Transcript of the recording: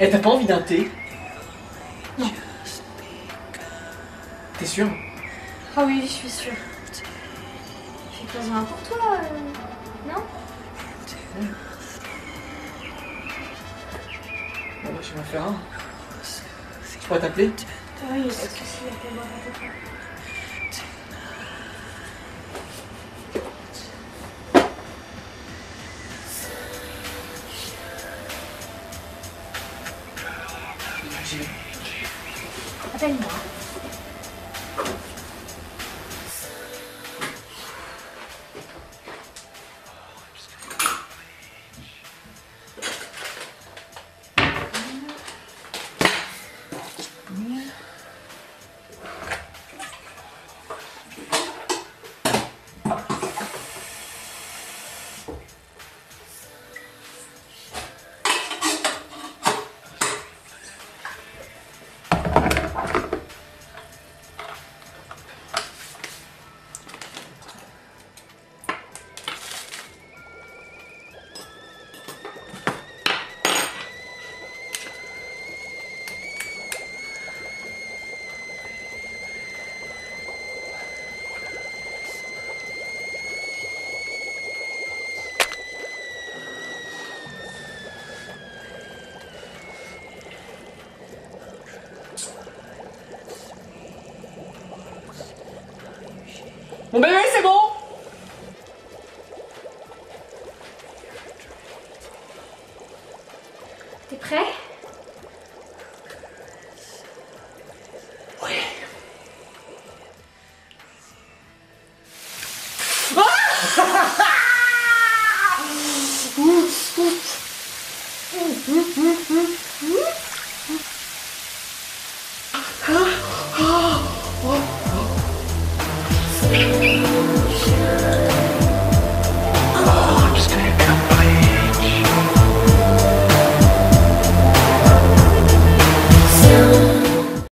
Eh, t'as pas envie d'un thé? Non. T'es sûr? Ah oui, je suis sûre. J'ai besoin pour toi, euh, non? Bon, bah, je vais en faire un. Je pourrais t'appeler? Oui, pas de soucis, appelle-moi I think not. Mon bébé, c'est bon T'es prêt?